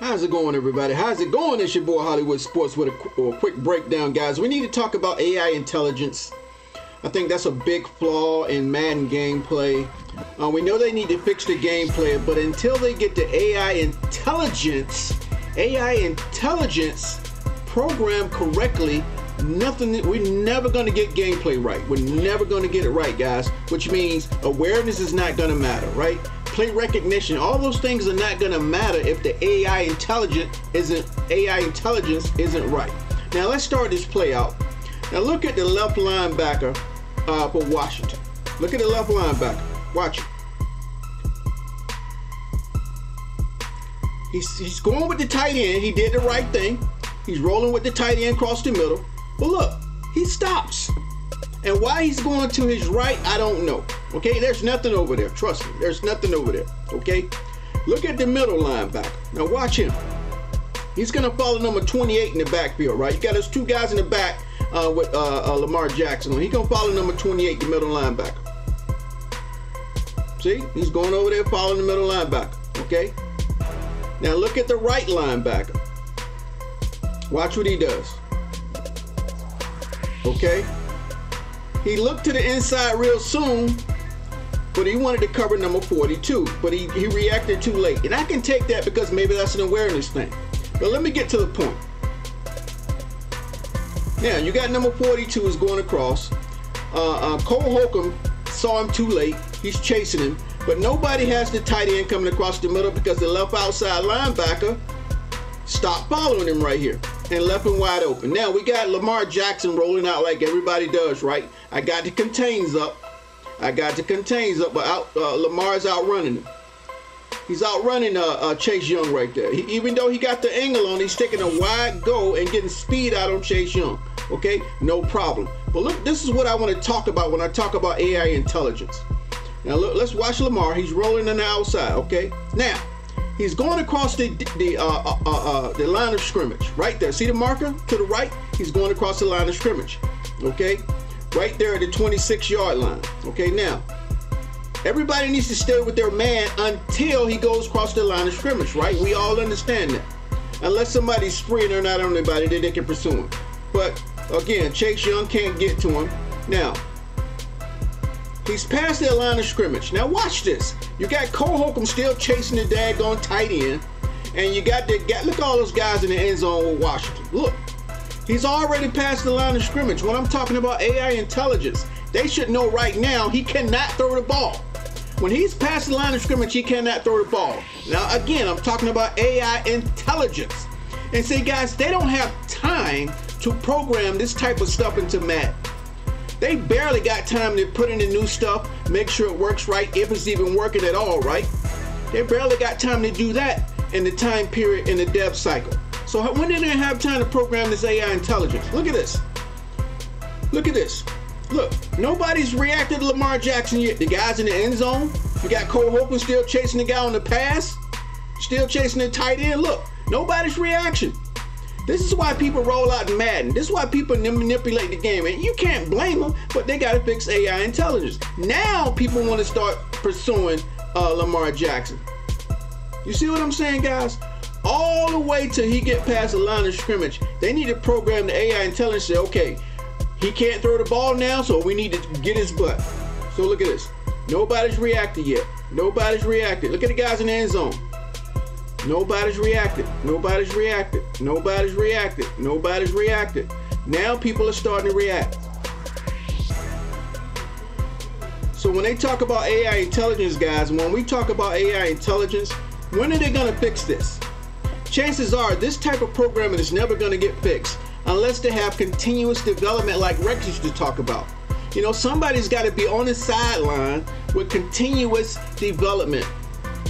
How's it going, everybody? How's it going? It's your boy Hollywood Sports with a, qu- quick breakdown, guys. We need to talk about AI intelligence. I think that's a big flaw in Madden gameplay. Uh, we know they need to fix the gameplay, but until they get the AI intelligence, AI intelligence programmed correctly, nothing. We're never going to get gameplay right. We're never going to get it right, guys. Which means awareness is not going to matter, right? Play recognition, all those things are not going to matter if the AI intelligence isn't AI intelligence isn't right. Now let's start this play out. Now look at the left linebacker uh, for Washington. Look at the left linebacker. Watch it. He's, he's going with the tight end. He did the right thing. He's rolling with the tight end across the middle. But look, he stops. And why he's going to his right, I don't know. Okay, there's nothing over there. Trust me, there's nothing over there. Okay, look at the middle linebacker. Now watch him. He's gonna follow number 28 in the backfield, right? You got those two guys in the back uh, with uh, uh, Lamar Jackson. He gonna follow number 28, the middle linebacker. See, he's going over there following the middle linebacker. Okay. Now look at the right linebacker. Watch what he does. Okay. He looked to the inside real soon, but he wanted to cover number 42, but he, he reacted too late. And I can take that because maybe that's an awareness thing. But let me get to the point. Now, you got number 42 is going across. Uh, uh, Cole Holcomb saw him too late. He's chasing him. But nobody has the tight end coming across the middle because the left outside linebacker stopped following him right here and left him wide open. Now we got Lamar Jackson rolling out like everybody does, right? I got the contains up. I got the contains up, but out, uh, Lamar's outrunning him. He's outrunning uh, uh, Chase Young right there. He, even though he got the angle on, he's taking a wide go and getting speed out on Chase Young. Okay, no problem. But look, this is what I want to talk about when I talk about AI intelligence. Now look, let's watch Lamar. He's rolling on the outside. Okay, now He's going across the the uh, uh, uh, uh, the line of scrimmage right there. See the marker to the right? He's going across the line of scrimmage. Okay, right there at the 26 yard line. Okay, now everybody needs to stay with their man until he goes across the line of scrimmage. Right? We all understand that. Unless somebody's spying or not on anybody, then they can pursue him. But again, Chase Young can't get to him. Now He's past the line of scrimmage. Now watch this. You got Cole Holcomb still chasing the daggone tight end. And you got the look at all those guys in the end zone with Washington. Look, he's already past the line of scrimmage. When I'm talking about AI intelligence, they should know right now he cannot throw the ball. When he's past the line of scrimmage, he cannot throw the ball. Now, again, I'm talking about AI intelligence. And say, guys, they don't have time to program this type of stuff into Matt. They barely got time to put in the new stuff, make sure it works right, if it's even working at all, right? They barely got time to do that in the time period in the dev cycle. So when did they have time to program this AI intelligence? Look at this. Look at this. Look, nobody's reacted to Lamar Jackson yet. The guy's in the end zone. You got Cole Holcomb still chasing the guy on the pass, still chasing the tight end. Look, nobody's reaction. This is why people roll out Madden. This is why people manipulate the game. And you can't blame them, but they got to fix AI intelligence. Now people want to start pursuing uh, Lamar Jackson. You see what I'm saying, guys? All the way till he get past the line of scrimmage, they need to program the AI intelligence. Say, okay, he can't throw the ball now, so we need to get his butt. So look at this. Nobody's reacted yet. Nobody's reacted. Look at the guys in the end zone. Nobody's reacted. Nobody's reacted. Nobody's reacted. Nobody's reacted. Now people are starting to react. So when they talk about AI intelligence, guys, when we talk about AI intelligence, when are they going to fix this? Chances are this type of programming is never going to get fixed unless they have continuous development like Rex used to talk about. You know, somebody's got to be on the sideline with continuous development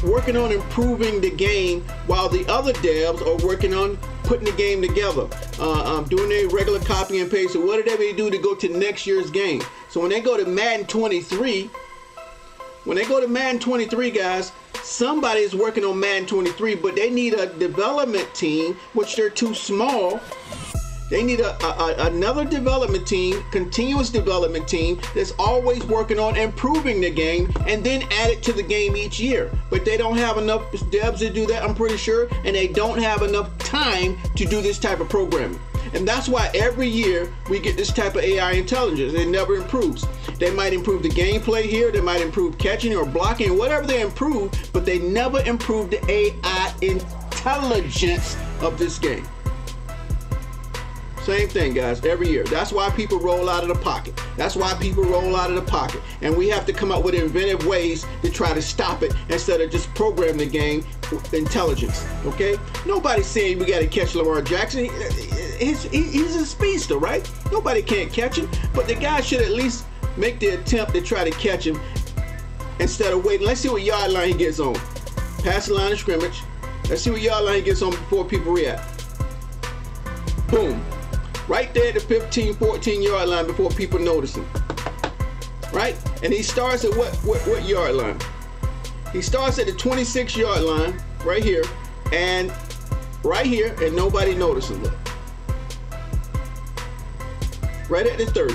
working on improving the game while the other devs are working on putting the game together, uh, um, doing their regular copy and paste or whatever they do to go to next year's game. So when they go to Madden 23, when they go to Madden 23, guys, somebody is working on Madden 23, but they need a development team, which they're too small. They need a, a, another development team, continuous development team that's always working on improving the game and then add it to the game each year. But they don't have enough devs to do that, I'm pretty sure, and they don't have enough time to do this type of programming. And that's why every year we get this type of AI intelligence. It never improves. They might improve the gameplay here, they might improve catching or blocking, whatever they improve, but they never improve the AI intelligence of this game. Same thing, guys, every year. That's why people roll out of the pocket. That's why people roll out of the pocket. And we have to come up with inventive ways to try to stop it instead of just program the game intelligence. Okay? Nobody's saying we got to catch Lamar Jackson. He's, he's a speedster, right? Nobody can't catch him. But the guy should at least make the attempt to try to catch him instead of waiting. Let's see what yard line he gets on. Pass the line of scrimmage. Let's see what yard line he gets on before people react. Boom right there at the 15, 14 yard line before people notice him. Right? And he starts at what, what, what yard line? He starts at the 26 yard line right here and right here and nobody notices that. Right at the 30.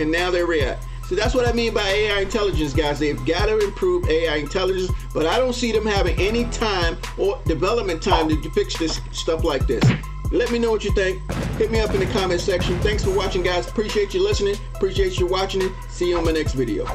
And now they react. So that's what I mean by AI intelligence, guys. They've got to improve AI intelligence, but I don't see them having any time or development time to fix this stuff like this. Let me know what you think. Hit me up in the comment section. Thanks for watching, guys. Appreciate you listening. Appreciate you watching it. See you on my next video.